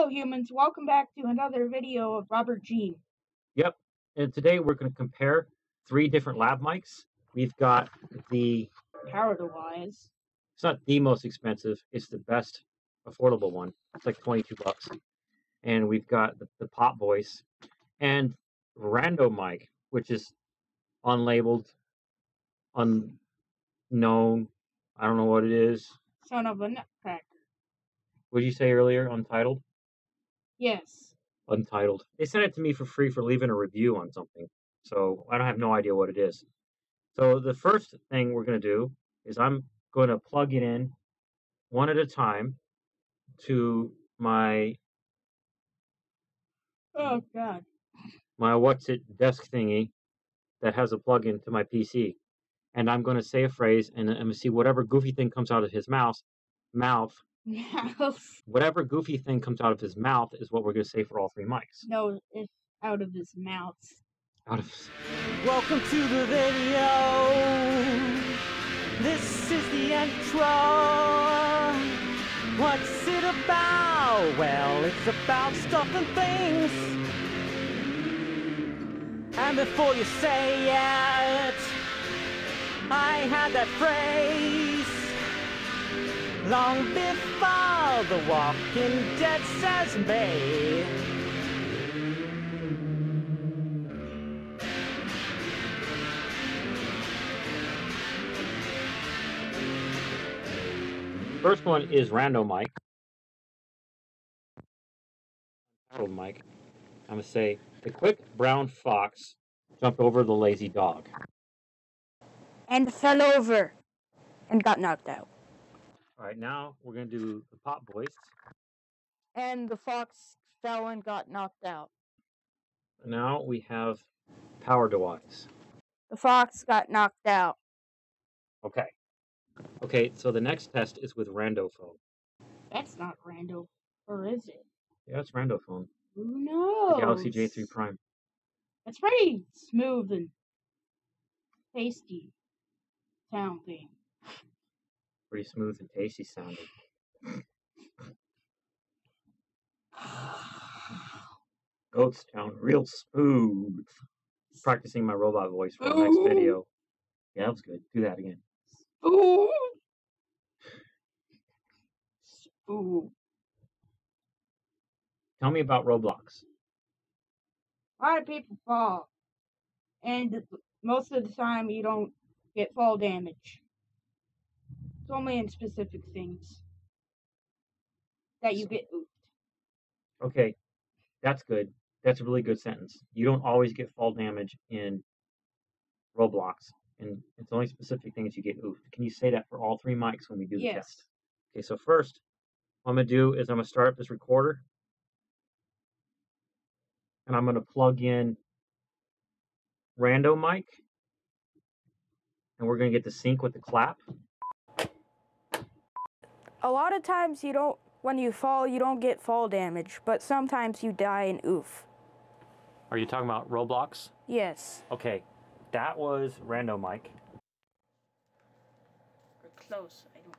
Hello, humans. Welcome back to another video of Robert Jene. Yep. And today we're going to compare three different lav mics. We've got the, PowerDeWise. it's not the most expensive, it's the best affordable one. It's like 22 bucks. And we've got the, the Pop Voice and Rando mic, which is unlabeled, unknown. I don't know what it is. Son of a nutcracker. What did you say earlier? Untitled? Yes. Untitled. They sent it to me for free for leaving a review on something. So I don't have no idea what it is. So the first thing we're going to do is I'm going to plug it in one at a time to my Oh God. my what's it desk thingy that has a plug-in to my PC. And I'm going to say a phrase and I'm going to see whatever goofy thing comes out of his mouth mouth Mouse. whatever goofy thing comes out of his mouth is what we're going to say for all three mics. No, it's out of his mouth. Out of Welcome to the video. This is the intro. What's it about? Well, it's about stuff and things. And before you say it, I had that phrase long before The Walking Dead says may. First one is Rando mic. Untitled mic. I'm gonna say the quick brown fox jumped over the lazy dog. and fell over and got knocked out. All right, now we're gonna do the pop voice. And the fox fell and got knocked out. Now we have PowerDeWise. The fox got knocked out. Okay. Okay, so the next test is with Rando phone. That's not random. Or is it? Yeah, it's Rando phone. Who The knows? Galaxy J3 Prime. That's pretty smooth and tasty sounding. Pretty smooth and tasty sounding. Goats sound real smooth. Practicing my robot voice for the next video. Yeah, that was good. Do that again. Ooh. Ooh. Tell me about Roblox. A lot of people fall. And most of the time you don't get fall damage. It's only in specific things that you get oofed. Okay, that's good. That's a really good sentence. You don't always get fall damage in Roblox, and it's only specific things you get oofed. Can you say that for all three mics when we do the Yes. test? Okay, so first, what I'm gonna do is I'm gonna start up this recorder, and I'm gonna plug in Rando mic, and we're gonna get the sync with the clap. A lot of times you don't when you fall you don't get fall damage, but sometimes you die and oof. Are you talking about Roblox? Yes. Okay, that was Rando mic. Or close. I don't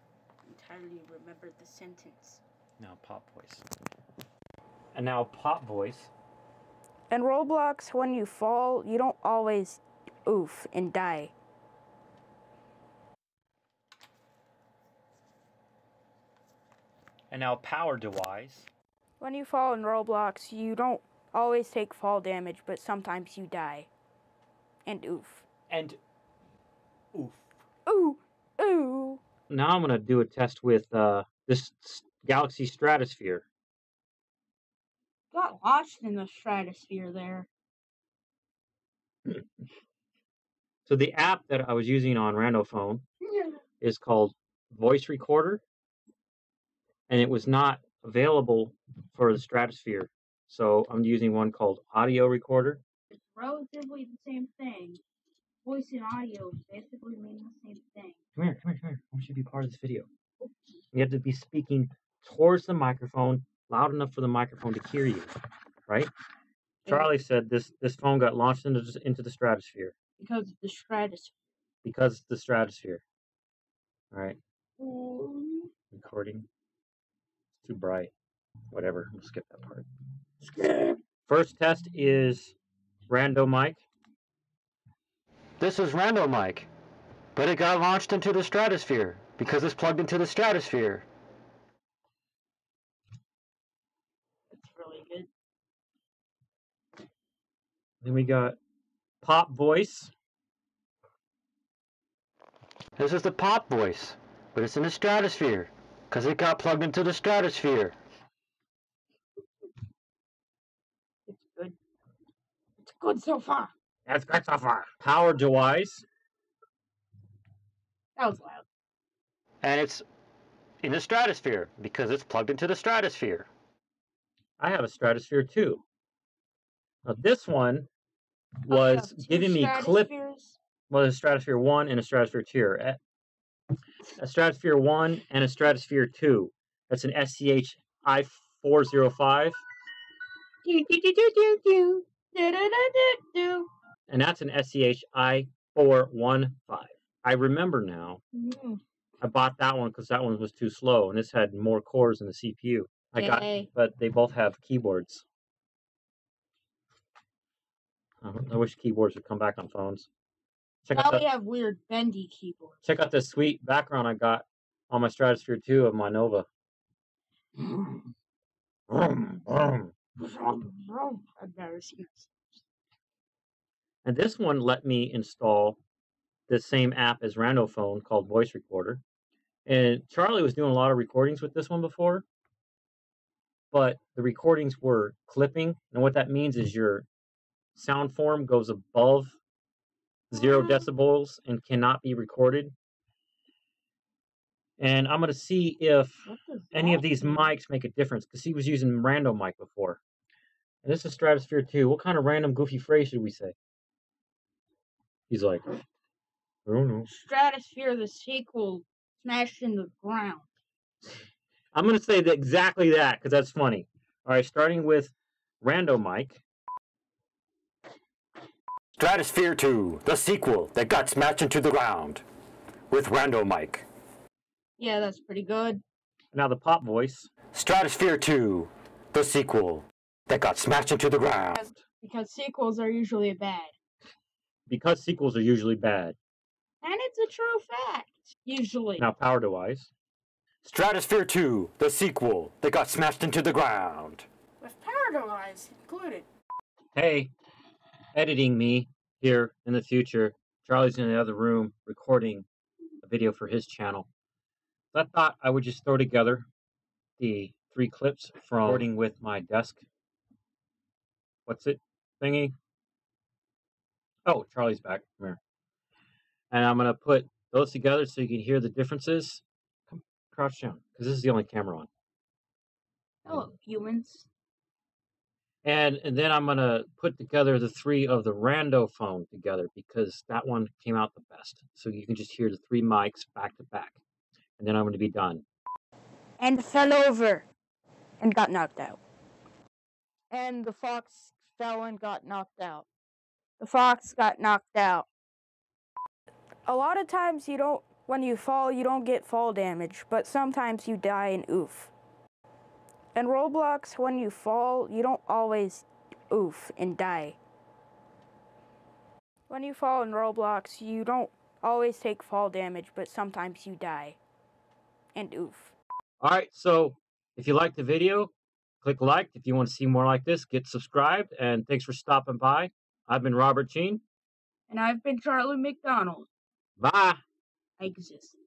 entirely remember the sentence. Now pop voice. And now pop voice. In Roblox when you fall, you don't always oof and die. And now PowerDeWise. When you fall in Roblox, you don't always take fall damage, but sometimes you die. And oof. And oof. Ooh, ooh. Now I'm gonna do a test with uh, this Galaxy Stratosphere. Got lost in the stratosphere there. So the app that I was using on Rando phone is called Voice Recorder, and it was not available for the Stratosphere. So I'm using one called Audio Recorder. It's relatively the same thing. Voice and audio basically mean the same thing. Come here, come here, come here. I want you to be part of this video. You have to be speaking towards the microphone, loud enough for the microphone to hear you, right? Charlie said this this phone got launched into the- into the stratosphere Because of the stratosphere. because the stratosphere. All right, Ooh. recording. It's too bright. Whatever. We'll skip that part. Skip. First test is Rando mic. This is Rando mic, but it got launched into the stratosphere because it's plugged into the stratosphere. That's really good. Then we got Pop Voice. This is the pop voice, but it's in the stratosphere because it got plugged into the stratosphere. It's good. It's good so far. That's good so far. PowerDeWise. That was loud. And it's in the stratosphere because it's plugged into the stratosphere. I have a Stratosphere too. Now this one was have two giving me clip stratospheres. well, a Stratosphere 1 and a Stratosphere 2. A, Stratosphere 1 and a Stratosphere 2. That's an SCH I405, Do, do, do, do, do, do. Do, do, do, do, do. and that's an SCH I415. I remember now. Mm, I bought that one because that one was too slow, and this had more cores in the CPU. I got, yay. but they both have keyboards. I wish keyboards would come back on phones. Check out Now that. we have weird bendy keyboards. Check out this sweet background I got on my Stratosphere 2 of my Nova. Vroom, Vroom, vroom. vroom, vroom. I've never seen this. And this one let me install the same app as Rando Phone called Voice Recorder. And Charlie was doing a lot of recordings with this one before, but the recordings were clipping. And what that means is your sound form goes above zero Mhm. decibels and cannot be recorded. And I'm going to see if any of these mics make a difference because he was using random mic before. And this is Stratosphere 2. What kind of random goofy phrase should we say? He's like, I don't know. Stratosphere, the sequel, smashed in the ground. I'm going to say that exactly that because that's funny. All right, starting with rando mic. Stratosphere 2, the sequel that got smashed into the ground. With Rando mic. Yeah, that's pretty good. Now the pop voice. Stratosphere 2, the sequel that got smashed into the ground. Because sequels are usually bad. Because sequels are usually bad. And it's a true fact. Usually. Now PowerDeWise. Stratosphere 2, the sequel that got smashed into the ground. With PowerDeWise included. Hey, editing me here in the future. Charlie's in the other room recording a video for his channel. So I thought I would just throw together the three clips from recording with my desk. What's it thingy? Oh, Charlie's back. Come here. And I'm gonna put those together so you can hear the differences. Come crouch down, because this is the only camera on. Hello, humans. And, and then I'm gonna put together the three of the rando phone together because that one came out the best. So you can just hear the three mics back to back. And then I'm gonna be done. And fell over and got knocked out. And the fox fell and got knocked out. The fox got knocked out. A lot of times you don't, when you fall, you don't get fall damage, but sometimes you die and oof. In Roblox, when you fall, you don't always oof and die. When you fall in Roblox, you don't always take fall damage, but sometimes you die and oof. Alright, so if you liked the video, click like. If you want to see more like this, get subscribed. And thanks for stopping by. I've been Robert Jene. And I've been Charlie McDonald. Bye. I exist.